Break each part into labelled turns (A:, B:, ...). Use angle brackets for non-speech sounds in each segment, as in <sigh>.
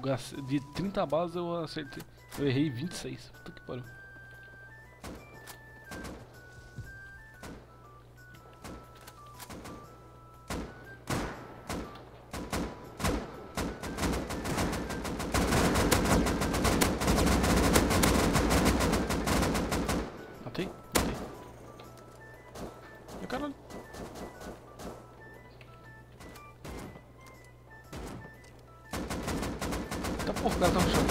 A: gastei, de 30 balas eu acertei. Eu errei 26. Puta que pariu. Matei? Matei. Caralho. Porra, o tá no chão.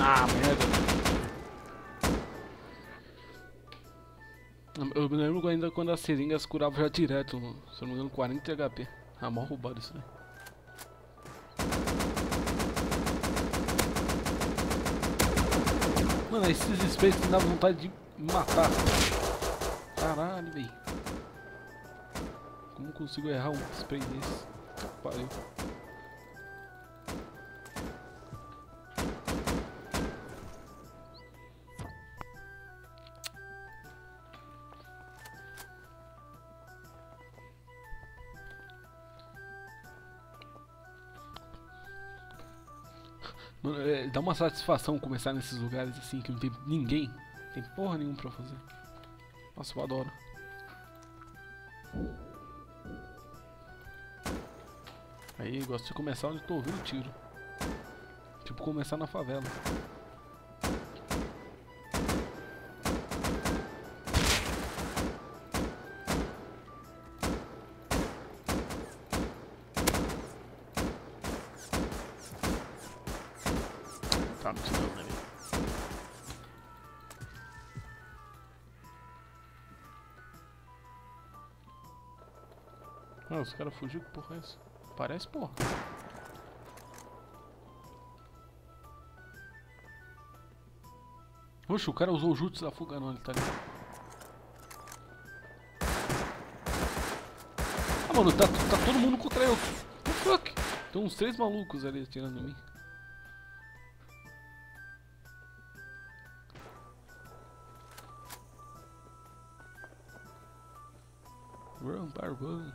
A: Ah, merda. Eu me lembro ainda quando as seringas curavam já direto, se eu não me engano, 40 HP. Ah, mal roubado isso aí. Mano, esses sprays que dá vontade de me matar. Caralho, velho. Como consigo errar um spray desse? Pariu. Mano, é, dá uma satisfação começar nesses lugares assim que não tem ninguém. Tem porra nenhuma pra fazer. Nossa, eu adoro. Aí, gosto de começar onde tô ouvindo tiro. Tipo, começar na favela. Precisa não, né? Ah, os caras fugiram, que porra é isso? Parece porra. Oxe, o cara usou o jutsu da fuga não, ele tá ali. Ah, mano, tá, tá todo mundo contra eu. What the fuck? Tem uns três malucos ali atirando em mim. Run, bar, run.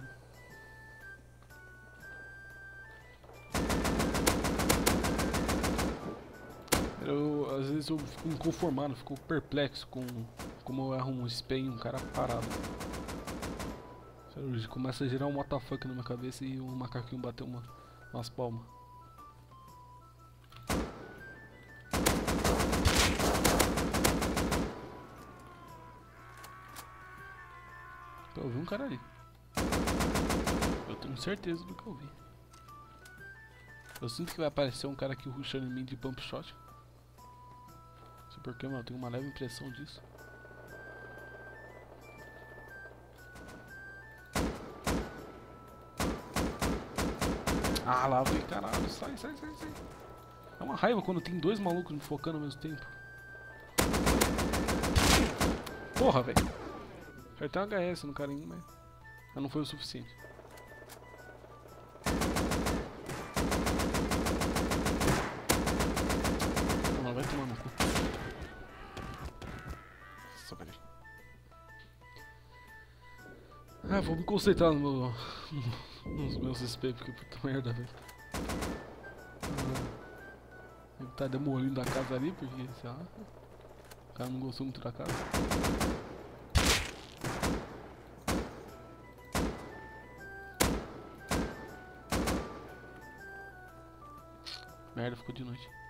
A: Eu, às vezes eu fico inconformado, fico perplexo com como eu erro um spam em um cara parado. Sério, começa a gerar um WTF na minha cabeça e um macaquinho bateu uma, umas palmas. Eu vi um cara ali. Eu tenho certeza do que eu vi. Eu sinto que vai aparecer um cara aqui rushando em mim de pump shot. Não sei porquê, mas eu tenho uma leve impressão disso. Ah, lá vem, caralho. Sai, sai, sai, sai. É uma raiva quando tem dois malucos me focando ao mesmo tempo. Porra, velho. Acertei um HS no carinho, mas... mas não foi o suficiente. Ah, vou me concentrar no meu, <laughs> nos meus SP, porque puta merda, velho. Ah, Ele tá demolindo a casa ali, porque, sei lá, o cara não gostou muito da casa. Merda, ficou de noite.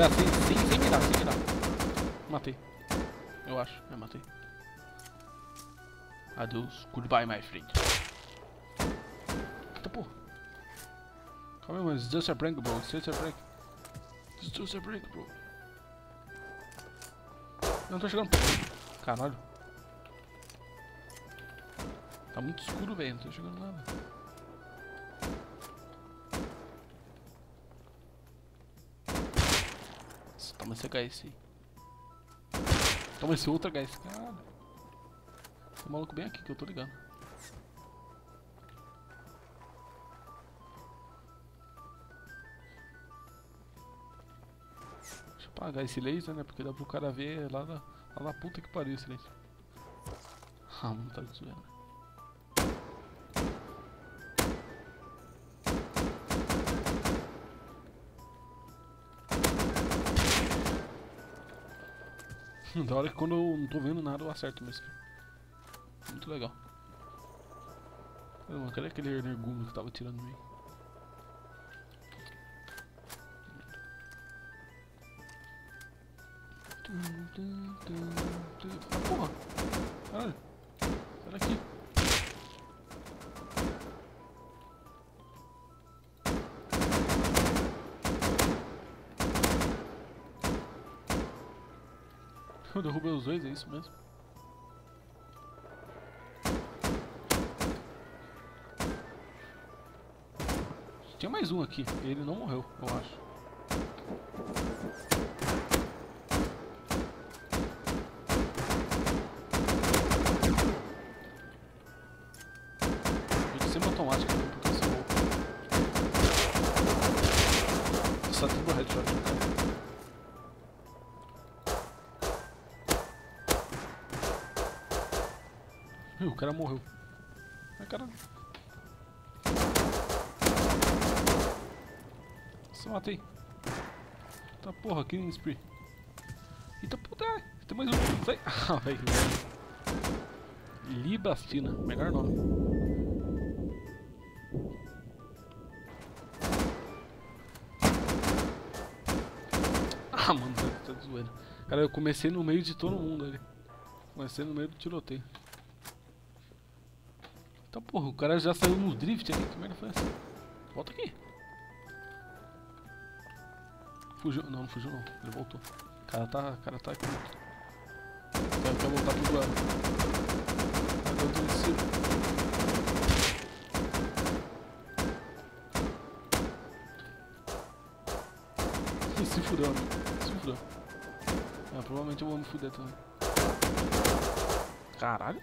A: Vou atirar sem, sem, mirar, sem mirar. Matei. Eu acho, eu matei. Adeus, goodbye my friend. Eita porra. Calma aí, it's just a prank, bro. It's just a prank. It's just a prank, bro. Eu não tô chegando. Caralho. Tá muito escuro, velho. Não tô chegando nada. Toma esse HS. Toma esse outro HS, cara. Tem maluco bem aqui que eu tô ligando. Deixa eu apagar esse laser, né? Porque dá pro cara ver lá na, lá na puta que pariu esse laser. <laughs> Ah, não tá zoando. <laughs> da hora que quando eu não tô vendo nada eu acerto mesmo. Muito legal. Mano, cadê aquele energúmeno que tava tirando meio? Ah, Eu os dois, é isso mesmo? Tinha mais um aqui, ele não morreu, eu acho. Ih, o cara morreu. Ai, caralho. Eu matei. Tá porra, killing spree. Eita puta, tem mais um. Sai. <laughs> Ah, velho. Libastina, melhor nome. Ah, mano, tá, tá zoeira. Cara, eu comecei no meio de todo mundo ali. Comecei no meio do tiroteio. Então, porra, o cara já saiu nos drift ali. Que merda foi essa? Volta aqui. Fugiu. Não, não fugiu não. Ele voltou. O cara tá. O cara tá aqui. Quer, quer voltar pro lado. Eu tô descido. Se fudeu, amigo. Se fudeu. Ah, provavelmente eu vou me fuder também. Caralho.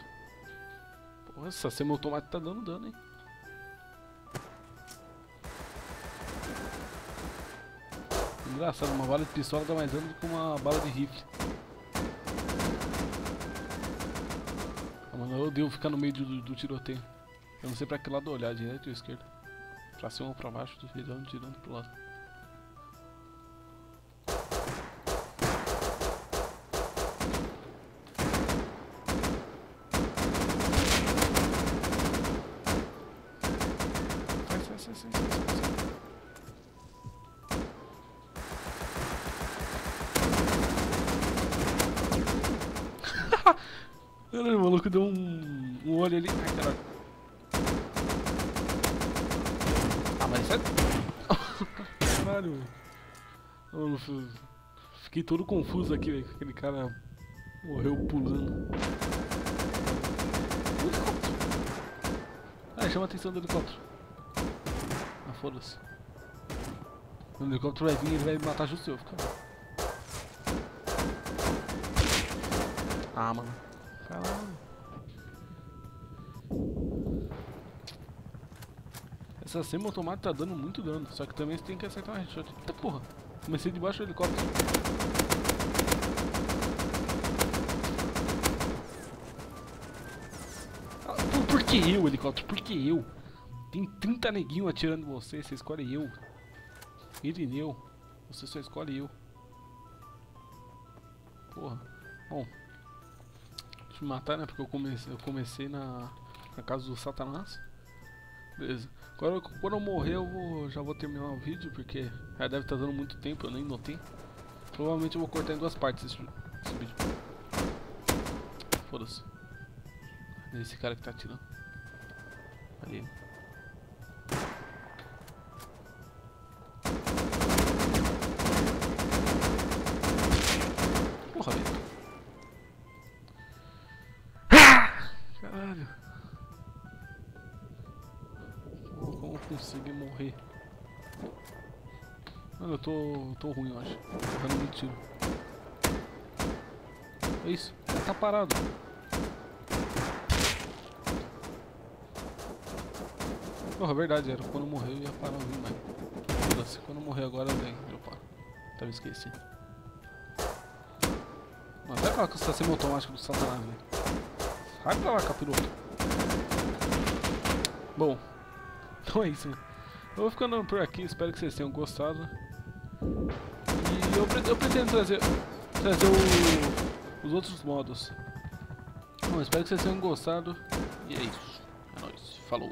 A: Porra, essa semi-automática tá dando dano, hein? Engraçado, uma bala de pistola dá mais dano do que uma bala de rifle. Ah, mano, eu odeio ficar no meio do, do tiroteio. Eu não sei pra que lado olhar, direita ou esquerda. Pra cima ou pra baixo, tô virando, tirando pro lado. Caralho, o maluco deu um, um olho ali. Ai, caralho. Ah, mas isso é... Caralho, velho. Mano, Fiquei todo confuso aqui, velho. que Aquele cara morreu pulando. Ah, chama a atenção do helicóptero. Ah, foda-se. O helicóptero vai vir e ele vai matar justo eu, fica. Ah, mano. Caralho. Essa semi-automática tá dando muito dano, só que também você tem que acertar uma headshot. Eita porra! Comecei debaixo do helicóptero. Ah, por, por que eu, helicóptero? Por que eu? Tem 30 neguinhos atirando em você, você escolhe eu. Irineu, você só escolhe eu. Porra. Bom, Eu me matar, né? Porque eu comecei, eu comecei na, na casa do Satanás. Beleza. Agora, quando eu morrer, eu vou, já vou terminar o vídeo, porque já deve estar dando muito tempo, eu nem notei. Provavelmente eu vou cortar em duas partes esse, esse vídeo. Foda-se. Esse cara que tá atirando. Ali. Consegui morrer? Mano, eu tô, tô ruim, eu acho. Errando de tiro. É isso. Ele tá parado. Porra, é verdade, era quando morrer eu ia parar o vídeo, mas... Quando morrer agora vem, eu paro. Tava esquecendo. Olha que semi automático do satanás, velho. Sai pra lá, capiroto. Bom, então é isso. Eu vou ficando por aqui, espero que vocês tenham gostado. E eu, eu pretendo trazer, trazer o, os outros modos. Bom, espero que vocês tenham gostado. E é isso. É nóis. Falou.